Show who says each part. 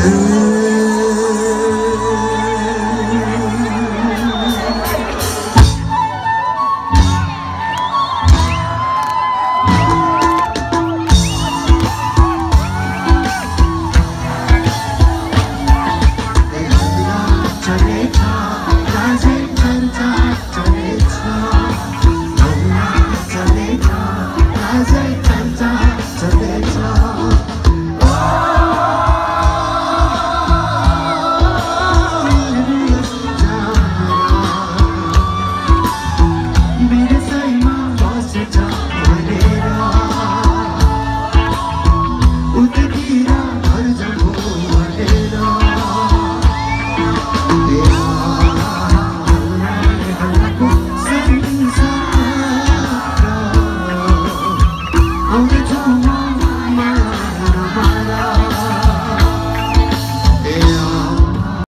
Speaker 1: Ooh. Jose